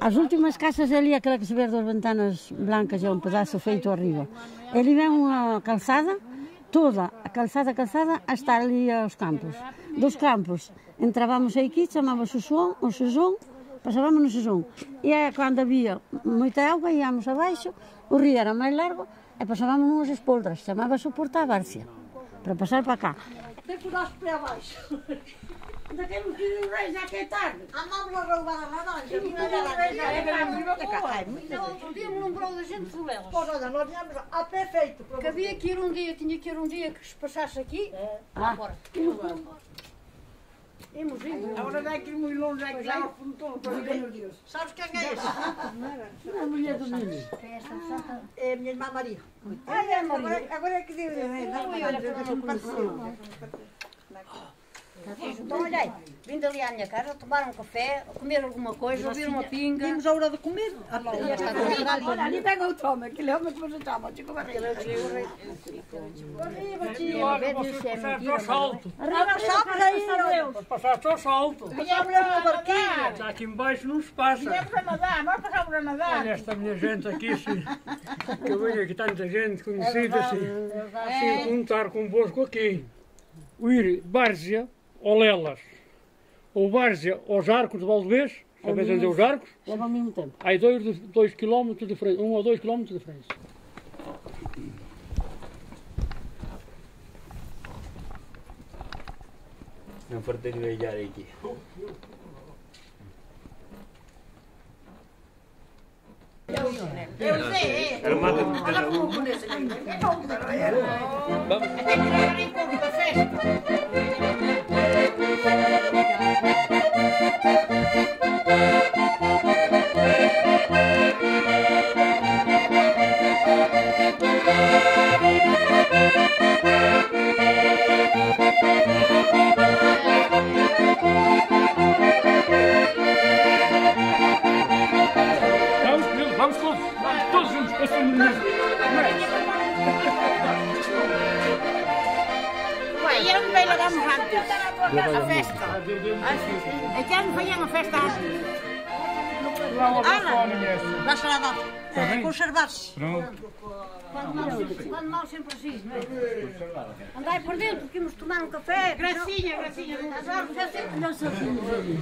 As últimas casas ali aquela que se ve das ventanas blancas e un pedazo feito arriba. Ali ven unha calzada, toda a calzada calzada hasta ali aos campos. Dos campos entrábamos aquí, chamábamos o son, o sesón, pasábamos no sesón. E é cando había moita auga, íamos abaixo, o río era máis largo, e pasábamos unhas espoldras, chamaba o Porta Bárcia, para pasar para cá. Tem que dar para abaixo. Ainda temos que ir rei, já que é tarde. Andamos a roubar a laranja. Não, outro dia me lembrou da gente do Lelas. Pois olha, nós viemos a pé feito. Que havia que ir um dia, tinha que ir um dia que se passasse aqui. Ah. Bora. Temos ido. Agora daqui muito longe é que já apontou. Sabes quem é esse? A mulher do menino. É a minha irmã Maria. Ah, é, agora, agora é que deu. Então, olha aí, vindo ali à minha casa, tomar um café, comer alguma coisa, ouvir uma pinga. Vimos a hora de comer. Olha, ali pega outro homem, aquele homem que você chama, tipo Arriba, tio. Vê se é mentira. mas- salto. Arriba, salve aí. Para passar só salto. Viemos no barquinho. Está aqui embaixo não se passa. para nadar, nós passamos a nadar. Olha esta minha gente aqui, se, que eu vejo aqui tanta gente conhecida, assim, assim contar convosco aqui. O ir Várzea Olelas, o Várzea os Arcos de Valdevez, também dizer os Arcos. Leva ao mesmo tempo. Há 2 dois, quilómetros de um ou dois quilómetros de frente. Não fartei de viajar aqui. Eu sei, é. Vais lá, é, conservar-se. Quando mal, quando mal sempre assim, não é? Andai por dentro, que íamos tomar um café. Gracinha, gracinha. Agora já sempre não parede.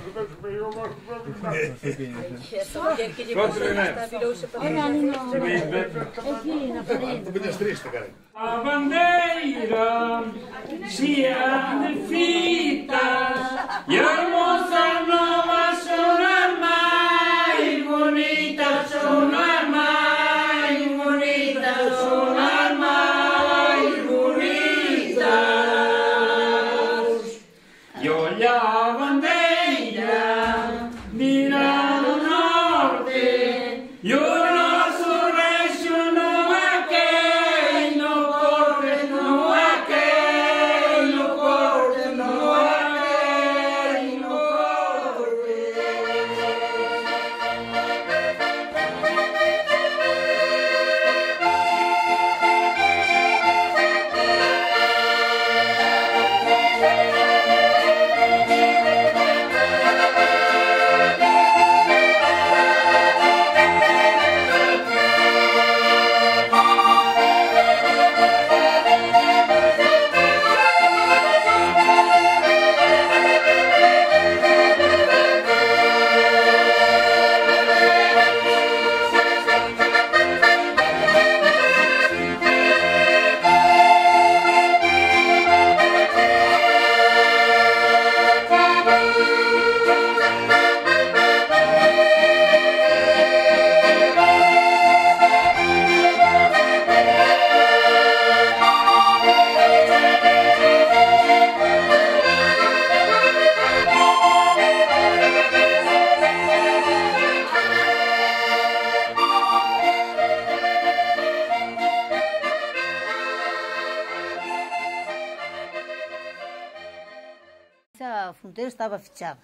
A bandeira cheia de fitas e a moça fronteira estava fechada.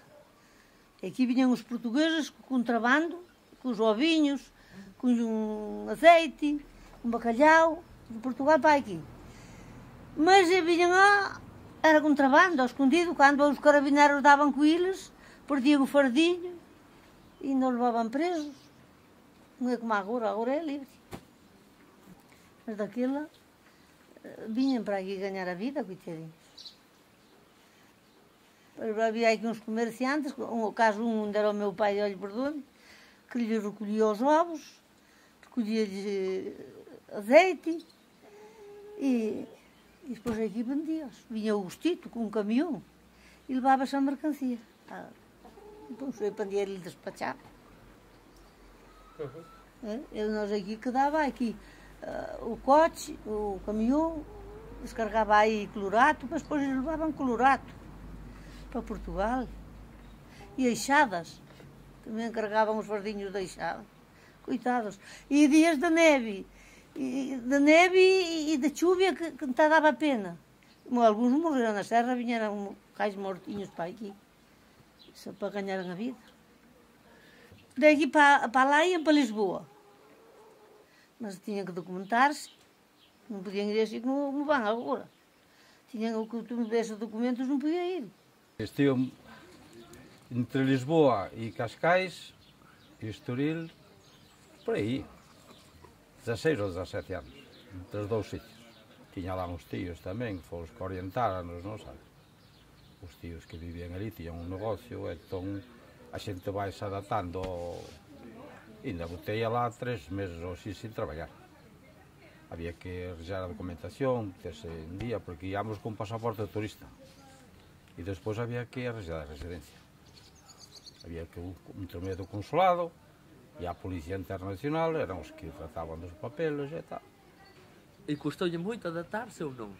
Aqui vinham os portugueses com contrabando, com os ovinhos, com um azeite, um bacalhau, de Portugal para aqui. Mas vinham lá, era contrabando, ao escondido, quando os carabineiros davam com eles, perdiam o fardinho e não levavam presos. Não é como agora, agora é livre. Mas daquela eh, vinham para aqui ganhar a vida, coitadinhos. Havia aqui uns comerciantes, um, caso um era o meu pai, olho por onde, que lhe recolhia os ovos, recolhia-lhe eh, azeite e, e depois aqui vendia-os. Vinha o Gostito com um caminhão e levava-se a mercancia. Ah, então foi para lhe despachar. É, ele nós aqui que dava aqui uh, o coche, o caminhão, descarregava aí clorato, mas depois eles levavam clorato para Portugal. E eixadas, também carregavam os fardinhos de eixada. Coitados. E dias de neve, e de neve e de chuva que, que te dava pena. Alguns morreram na serra, vinham cais mortinhos para aqui, só para ganhar a vida. Daqui para, para lá iam para Lisboa. Mas tinham que documentar-se. Não podiam ir assim como vão agora. Tinham que tu me desse documentos, não podia ir. Estive entre Lisboa e Cascais, e Estoril, por aí, 16 ou 17 anos, entre os dous sitios. Tiña lá uns tíos tamén, fomos que orientáranos, non sabe? Os tíos que vivían ali tiñan un negocio, entón a xente vai se adaptando Ainda botei lá tres meses ou así sin traballar. Había que arranjar a documentación, terse en día, porque íamos con pasaporte turista. E despois había que arranjar a residencia. Había que un intermedio do consulado e a Policía Internacional eran os que trataban dos papeles e tal. E custoulle moito adaptarse ou non?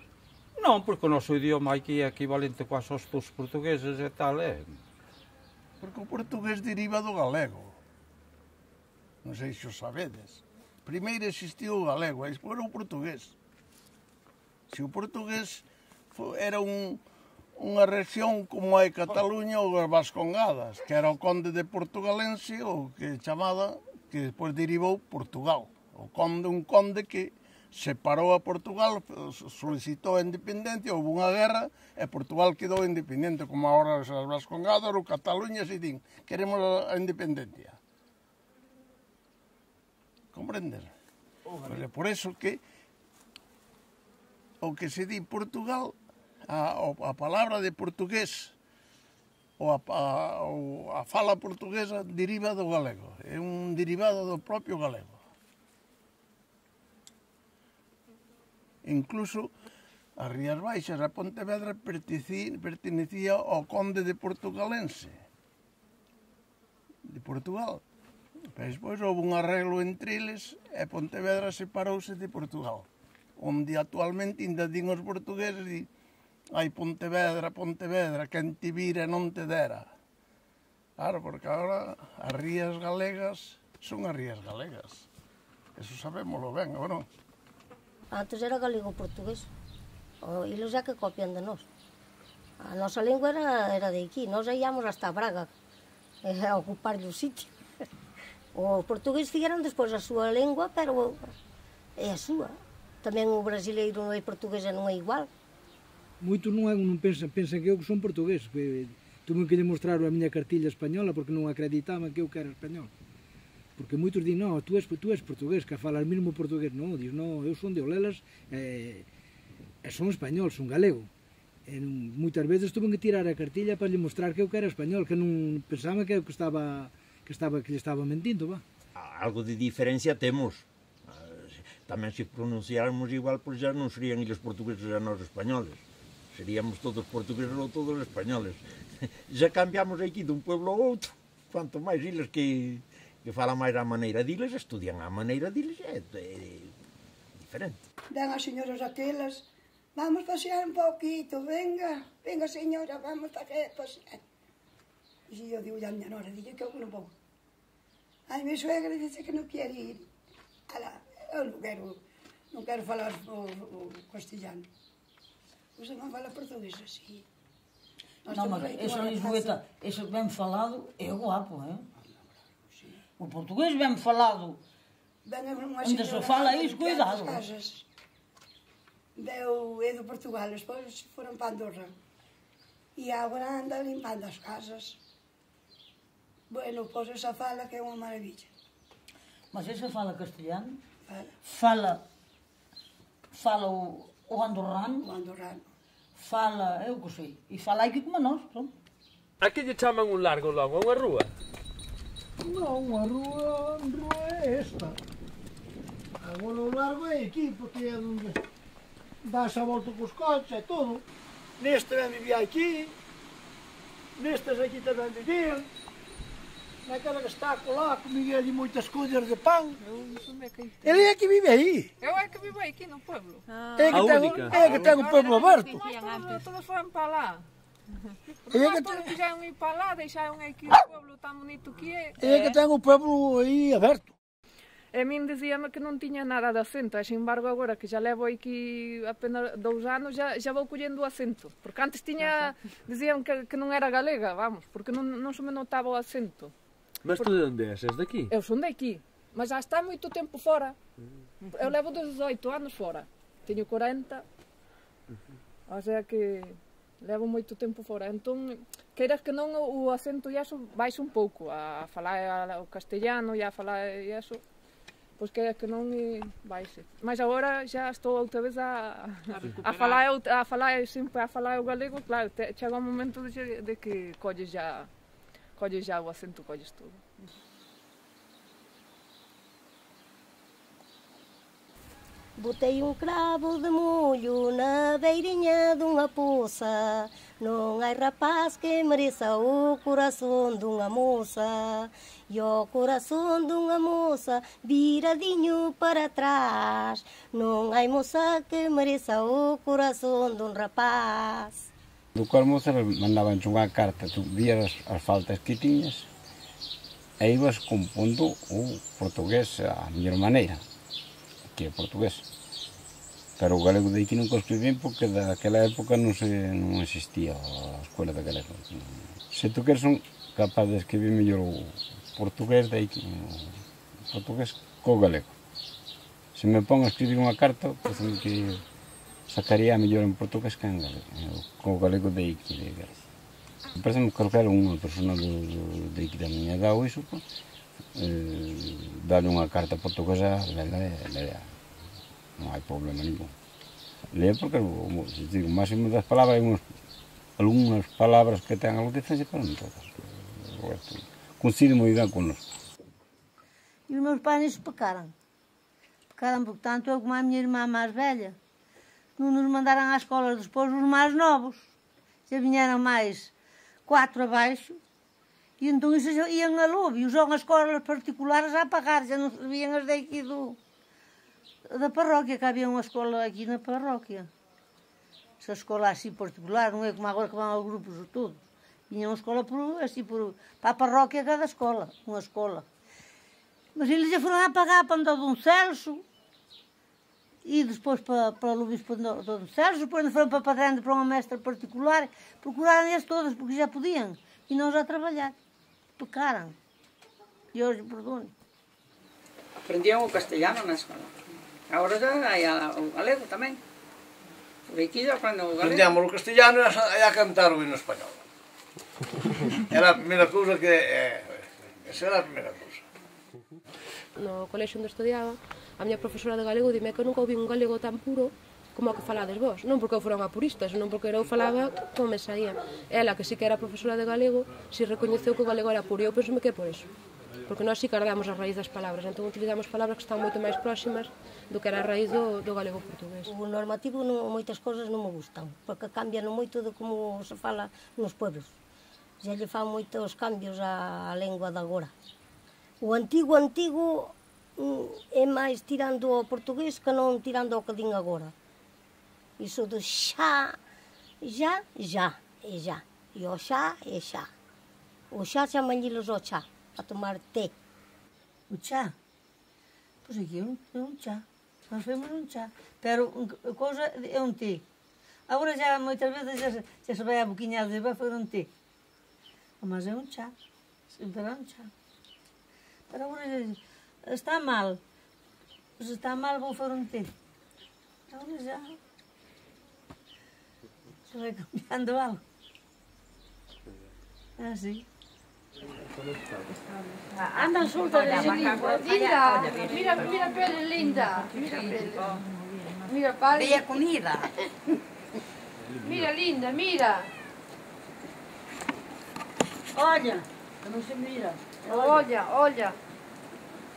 Non, porque o noso idioma aquí é equivalente coas aos dos portugueses e tal, é porque o portugués deriva do galego. Non sei se o sabedes. Primeiro existiu o galego, e despois o portugués. Se o portugués era un, unha rexión como é Cataluña ou as Vascongadas, que era o conde de Portugalense ou que chamada que despois derivou Portugal. O conde, un conde que separou a Portugal, solicitou a independencia, houve unha guerra e Portugal quedou independente, como agora as Vascongadas ou Cataluña se din, queremos a independencia. Comprender? Pois é por eso que o que se di Portugal a, a palabra de portugués ou a, a, a fala portuguesa deriva do galego, é un derivado do propio galego. Incluso as Rías Baixas, a Pontevedra, pertenecía ao conde de Portugalense, de Portugal. Pero Despois houve un arreglo entre eles e Pontevedra separouse de Portugal, onde actualmente ainda din os portugueses Ai, Pontevedra, Pontevedra, quen ti vira non te dera. Claro, porque agora as rías galegas son as rías galegas. Eso sabémoslo ben, ou non? Antes era galego-portugués. Eles é que copian de nós. A nosa lingua era, era de aquí. Nós íamos hasta Braga a ocupar o sitio. O portugués fixeron despois a súa lengua, pero é a súa. Tamén o brasileiro e o portugués non é igual. Muitos não, é, não pensam, pensam que eu sou português. Tive que lhe mostrar a minha cartilha espanhola porque não acreditavam que eu era espanhol. Porque muitos dizem, não, tu és, tu és português, que falas mesmo português. Não, diz, não, eu sou de Olelas, eh, eh sou espanhol, sou galego. E, muitas vezes tive que tirar a cartilha para lhe mostrar que eu era espanhol, que não pensava que eu que estava, que estava, que lhe estava mentindo. Vá. Ah, algo de diferença temos. Ah, também se pronunciarmos igual, pois já não seriam eles portugueses, já nós espanhóis. seríamos todos portugueses ou todos españoles. Já cambiamos aquí dun pueblo a outro, cuanto máis iles que, que falan máis a maneira diles, estudian a maneira diles, é, é, é diferente. Ven as señoras aquelas, vamos pasear un poquito, venga, venga señora, vamos pasear. E eu digo a miña nora, dille que eu non vou. Ai, mi suegra dice que non quere ir. Ala, eu non quero, non quero falar o, o. Pois non fala portugués así. Nós Não, mas esse Lisboeta, esse bem falado é guapo, hein? O português bem falado, Onde se fala a isso, cuidado. Deu, é do Portugal, depois foram para Andorra. E agora anda limpando as casas. Bueno, pois essa fala que é uma maravilha. mas esse fala castelhano, Fala. fala, fala o, o andorrano, O andorrano. Fala, eu que sei. E fala aquí como nós, pronto. A que lle chaman un largo logo? A unha rúa? Non, a rúa, a rúa é esta. Agora o largo é aquí, porque é onde das a volta cos coches e todo. Neste ben vivía aquí, nestas aquí tamén vivían. Naquela que está colá, comía ali moitas collas de pan. Ele é que vive aí. Eu é que vivo aquí no pueblo. É que, ten, é que ten o pueblo aberto. Todos, todos foron para lá. E é Nós que todos quixeron ir para lá, deixaron aquí o pueblo tan bonito que é. é que ten o pueblo aí aberto. A min dicíame que non tiña nada de acento, sin embargo agora que já levo aquí apenas dous anos já, já vou collendo o acento. Porque antes tiña, dicían que, que non era galega, vamos, porque non, non se me notaba o acento. Mas tú de onde és? És daqui? Eu son daqui, mas já está moito tempo fora. Eu levo 18 anos fora. Teño 40. O sea que levo moito tempo fora. Entón, queiras que non o acento eso vais un pouco a falar a- o castellano e a falar eso. Pois queiras que non e vaise. Mas agora xa estou outra vez a, a, falar eu- a falar sempre a falar o galego, claro, chega un momento de, de que colles já colles já o acento, colles todo. Botei um cravo de molho na beirinha de uma poça. Não há rapaz que mereça o coração de uma moça. E o coração de uma moça viradinho para trás. Não há moça que mereça o coração de um rapaz. Do Cormoza mandaban unha carta, tu vías as, as faltas que tiñas e ibas compondo o portugués a mellor maneira, que é portugués. Pero o galego de aquí nunca escribín porque daquela época non se non existía a escola de galego. Se tu queres son capaz de escribir mellor o portugués de aquí, o portugués co galego. Se me pon a escribir unha carta, pues, que sacaria melhor um portuguescanga, com eh, o galego de Iki, de Parece-me qualquer um, persona do, do, de Iki da minha dá isso, pô, eh, dá-lhe uma carta portuguesa, é lê, não há problema nenhum. Lê porque digo, o máximo das palavras, algumas palavras que têm alguma diferença, para não todas. Consigo me lidar conosco. E os meus pais pecaram. Pecaram porque tanto eu como a minha irmã mais velha, não nos mandaram à escola depois os mais novos. Já vieram mais quatro abaixo e então isso iam a lobo. E os as escolas particulares a pagar, já não serviam as daqui do, da paróquia, que havia uma escola aqui na paróquia. Essa escola assim particular, não é como agora que vão aos grupos de tudo. Tinha uma escola por, assim, por, para a paróquia cada escola, uma escola. Mas eles já foram a pagar para o Dom Celso e depois para, para Luís Dom Sérgio, depois foram para Padrão, para uma mestra particular, procuraram eles todas porque já podiam, e não já trabalhar. Pecaram. E hoje perdoem. Aprendiam o castelhano na escola. Agora já hay o galego também. Por aqui já aprendem o galego. Aprendíamos o castelhano e a cantar o hino espanhol. Era a primeira coisa que... Eh, esa era a primeira coisa. No colexio onde estudiaba, a miña profesora de galego dime que nunca ouvi un galego tan puro como o que falades vos, non porque eu fora unha purista, senón porque eu falaba como me saía. Ela, que sí que era profesora de galego, si recoñeceu que o galego era puro, e eu penso que é por iso. Porque nós sí cargamos a raíz das palabras, entón utilizamos palabras que están moito máis próximas do que era a raíz do, do galego portugués. O normativo non, moitas cousas non me gustan, porque cambian moito de como se fala nos pueblos. Já lle fan moitos cambios á lengua de agora. O antigo antigo é máis tirando ao portugués que non tirando ao que din agora. Iso do xa, já, já, é já. E o xa é xa. O xa chamanllilos o xa, a tomar té. O chá? Pois aquí é un, é un chá. Nós vemos un chá. Pero a cousa é un té. Agora já moitas veces xa, xa se vai a boquinha de vai fazer un té. Mas é un chá. Sempre é un chá. Pero agora... xa- está mal. Se está mal vou fazer un té. Agora xa se vai cambiando algo. É así. Andan soltas de Linda, mira, mira pele linda. Mira pele. Mira pale. Bella comida. Mira linda, mira. Olha, que non se mira. Olha, olha.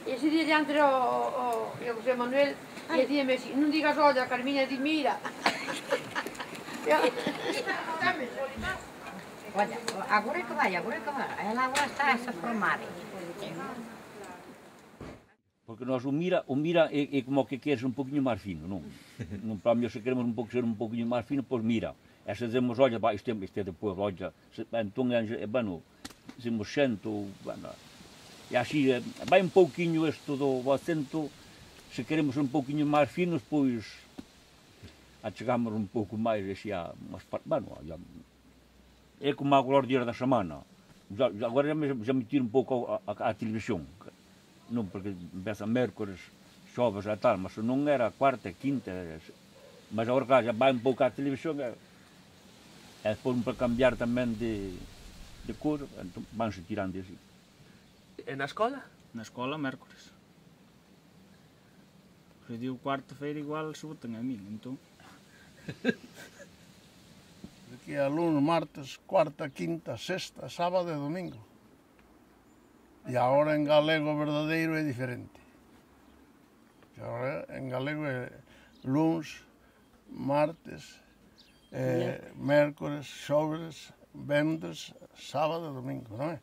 E ese día diante o, o, o José Manuel e dime, así, non digas olla, Carmiña, di mira. Olha, agora é que vai, agora é que vai. Ela agora está a se formar. Porque nós o mira, o mira é, é como que queres um pouquinho máis fino, non? non para mí, se queremos un pouco ser un pouquinho máis fino, pois mira. E se dizemos, olha, vai, isto é, isto é de pueblo, olha, se, entón, é, bueno, dizemos xento, bueno, E assim, vai um pouquinho este do assento se queremos um pouquinho mais finos, pois chegarmos um pouco mais assim, a, umas, bueno, é como a glória da semana. Já, já, agora já me, já me tiro um pouco à televisão, não porque começa mércores, choves e tal, mas não era quarta, quinta, mas agora já vai um pouco à televisão, é, é para cambiar também de, de cor, então vamos tirando assim. E na escola? Na escola, mércores. Se diu cuarta feira igual subotan a min, entón. Aquí é lunes, martes, cuarta, quinta, sexta, sábado e domingo. E agora en galego verdadeiro é diferente. E agora en galego é lunes, martes, eh, mércores, xoves, vendes, sábado e domingo, non é?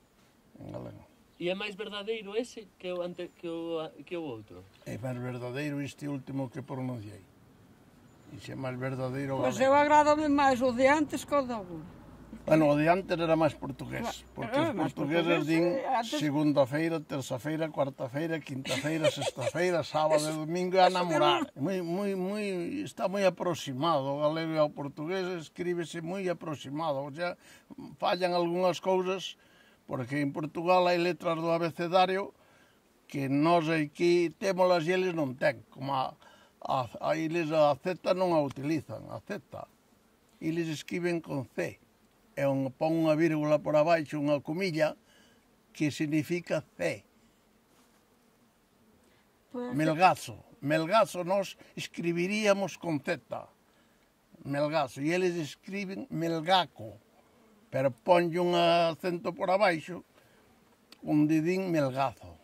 En galego. E é máis verdadeiro ese que o, ante, que o, que o outro? É máis verdadeiro este último que pronunciei. Ixe é máis verdadeiro Pois eu agrádame máis o de antes que o de agora. Bueno, o de antes era máis portugués, porque os portugueses din eh, antes... segunda feira, terça feira, cuarta feira, quinta feira, sexta feira, sábado e domingo a namorar. Moi, moi, moi, está moi aproximado o galego ao portugués, escríbese moi aproximado, o sea, fallan algunhas cousas, porque en Portugal hai letras do abecedario que nós aquí témolas e eles non ten, como a, a, a eles a Z non a utilizan, a Z. Eles escriben con C, é un, pon unha vírgula por abaixo, unha comilla, que significa C. Melgazo. Melgazo nós escribiríamos con Z. Melgazo. E eles escriben Melgaco pero ponlle un acento por abaixo onde din melgazo.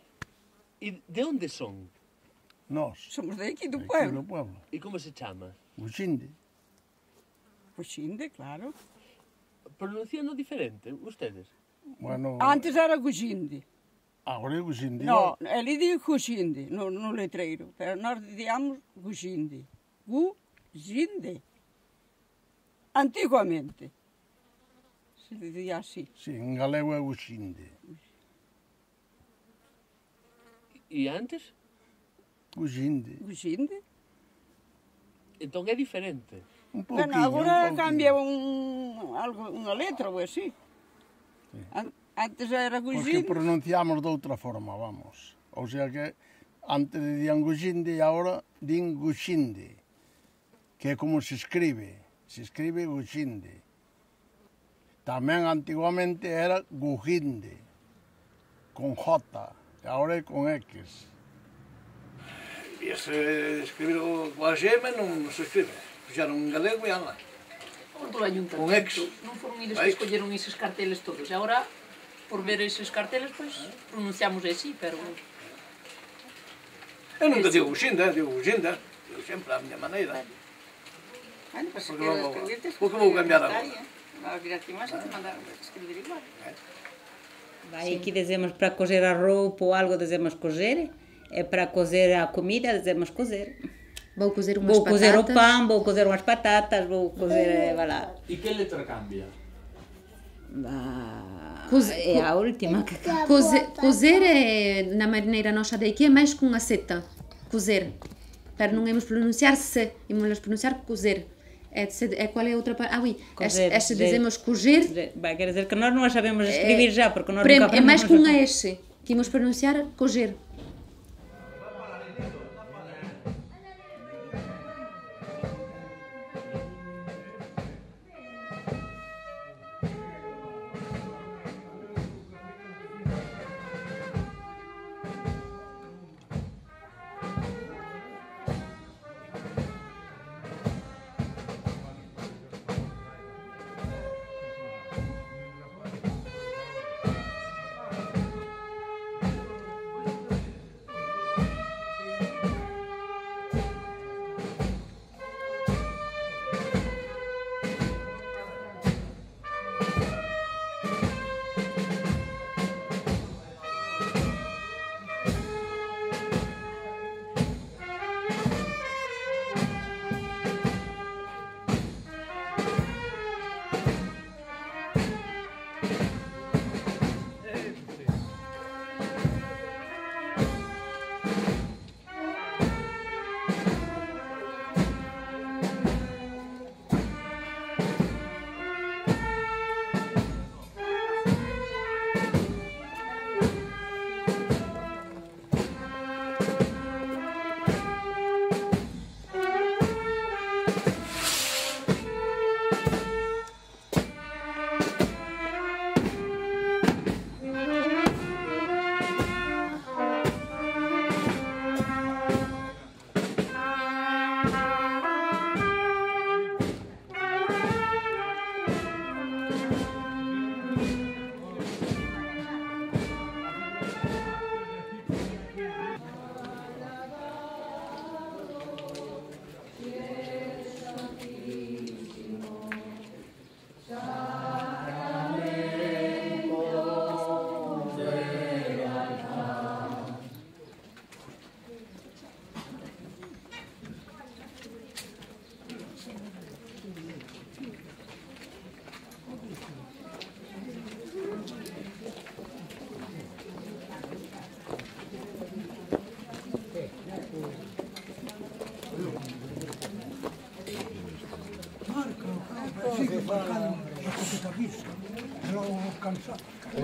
E de onde son? Nós. Somos de aquí do aquí pueblo. Do pueblo. E como se chama? Buxinde. Buxinde, pois claro. Pronunciando diferente, ustedes? Bueno... Antes era Guxinde. Agora é Guxinde? No, ele di Guxinde no, no letreiro, pero nós diamos Guxinde. Guxinde. Antiguamente se dicía así. Sí, en galego é o xinde. E antes? O xinde. O xinde? Entón é diferente. Un pouquinho, bueno, agora un cambia un, algo, unha letra ou así. Sí. An antes era guxinde. Porque pronunciamos de outra forma, vamos. Ou sea que antes dicían guxinde e agora din guxinde, que é como se escribe. Se escribe guxinde. Tamén antiguamente era Gujinde, con J, ahora é con X. E se escribir com a non, se escribe. Puxaron en galego e ala. Os do ayuntamento. Un ex. Non foron eles que escolleron eses carteles todos. E agora, por ver eses carteles, pois, pues, pronunciamos así, pero... Eu nunca digo Gujinda, eh, digo Gujinda. digo sempre a miña maneira. Bueno, pues, porque, logo, porque vou cambiar agora. A vir aquí máis e te mandar escribir igual. Vai aqui dizemos para cozer a roupa ou algo dizemos cozer, e para cozer a comida dizemos cozer. Vou cozer unhas Vou cozer o pão, vou cozer umas patatas, vou cozer, eh, vai lá. E que letra cambia? Ah, é a última que Coze, cozer é, na maneira nosa de aquí, é máis cunha seta. Cozer. Pero non imos pronunciar se, imos pronunciar cozer. É, é qual é a outra palabra? Ah, oui, é coger, é es, es, decimos coger. De, quer dizer que nós não a sabemos escrever eh, já, porque nós prem, nunca É mais com um S, que imos pronunciar coger.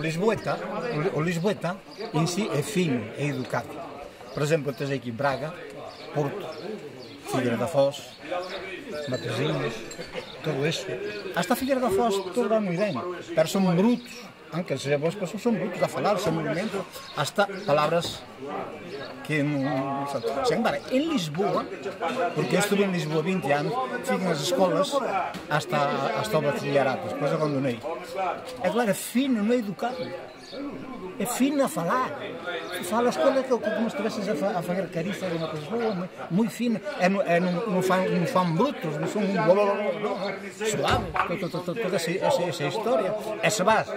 Lisboeta, o, Lisboeta em si é fino, é educado. Por exemplo, tens aqui Braga, Porto, Figueira da Foz, Matosinhos, todo isto. Hasta Figueira da Foz todo moi ben, pero son brutos, aunque sean vos pasou, son brutos a falar, son movimentos, hasta palabras que non... Sen embargo, en Lisboa, porque eu estuve en Lisboa 20 anos, fico nas escolas hasta, hasta o bacillerato, despois abandonei. É claro, fino, no educado é fino a falar. Falas coisas que, como se estivesses a, a fazer caricia de uma pessoa, moi fina. É, é, non, non, fan, non fan brutos, un são um suave. Toda esa, esa, esa historia. E se vas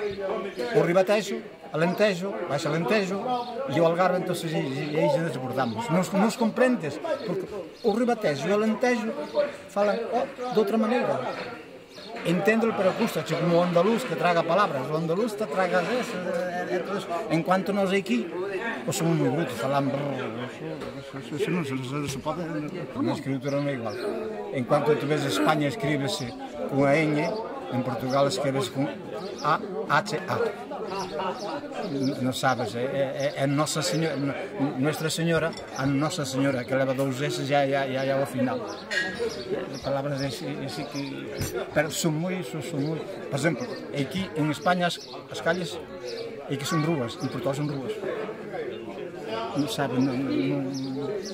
O Ribatejo, Alentejo, Baixo Alentejo e o Algarve, entón, e aí já desbordamos. Nos, nos comprendes, porque o Ribatejo e o Alentejo falan oh, de outra maneira entendre custa, acústica, como o andaluz que traga palabras, o andaluz te traga eso, entonces, eh, eh, eh, en cuanto nos aquí, pues somos moi brutos, falamos, eso, eso, no, se, se pode... Na escritura non é igual. En cuanto tu ves España escríbese con a ñ, en Portugal escríbese con A, H, A non sabes, eh, eh, eh, é, é, é Nossa Senhora, Nuestra Senhora, a Nossa Senhora, que leva dous S já, já, já, já ao final. Palabras así, así que... Pero son moi, son, son moi... Por exemplo, aquí en España as, as calles e que son rúas, en Portugal son rúas non sabe, non, non,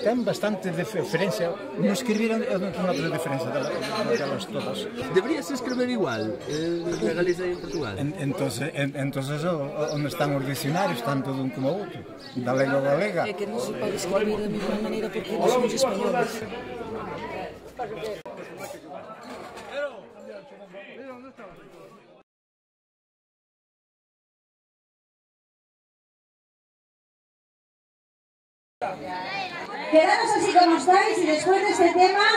ten bastante diferencia, non escribiron é unha outra diferencia da, daquelas todas. Deberías escribir igual eh, na Galiza e en Portugal? En, entonces, en, entonces onde están os dicionarios, tanto dun como outro, da lengua galega. É que non se pode escribir da mesma maneira porque non somos españoles. Pero, onde ¿dónde? Quedaros así como estáis y después de este tema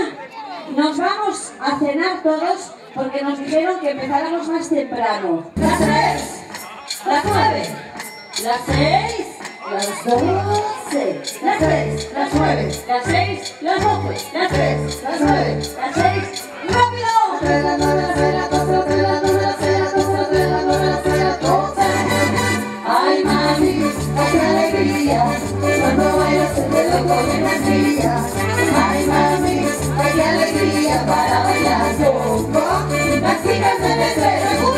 nos vamos a cenar todos porque nos dijeron que empezáramos más temprano. Las tres, las nueve, las seis, las doce, las tres, las nueve, las seis, las doce, las tres, las nueve, las seis, ¡rápido! ¡Ay, alegría! puedo con las días. Ay, mami, hay alegría para bailar. Poco, más chicas de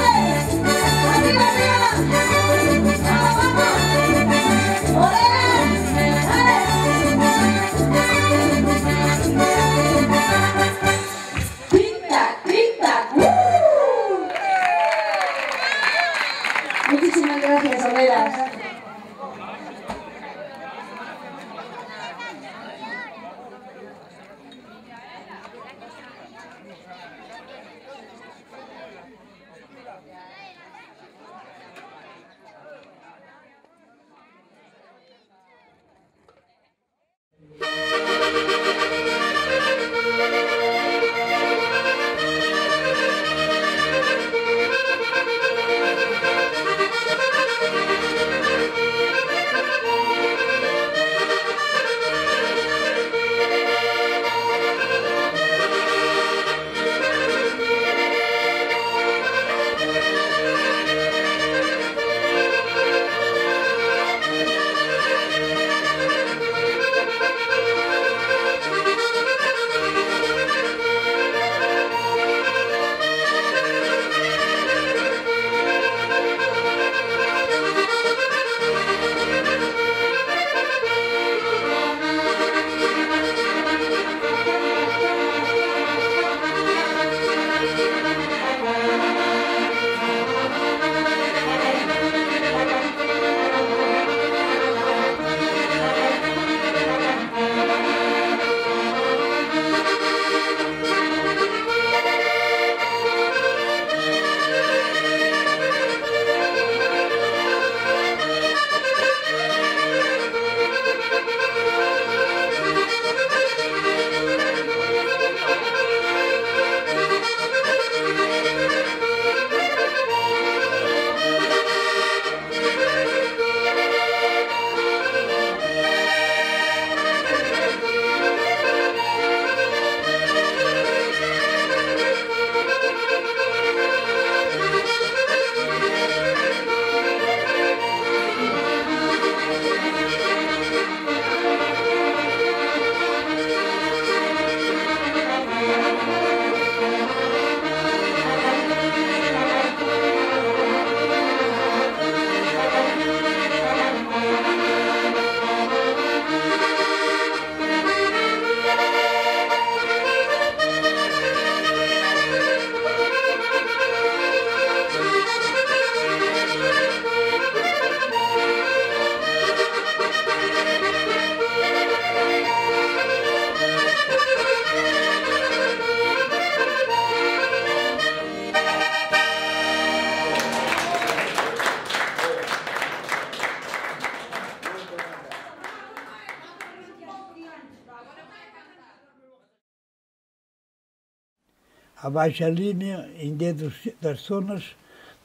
a baixa línea en 10 das zonas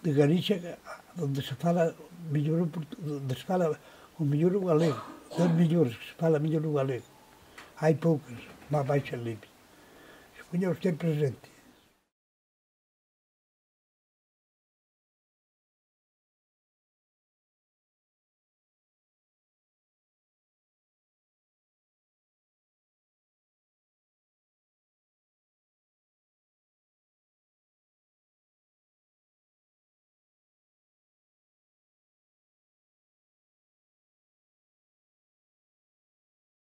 de Galicia onde se fala mellor, onde se fala o mellor o galego, das mellores que se fala mellor o galego. Hai poucas, na baixa línea. Se poña usted presente.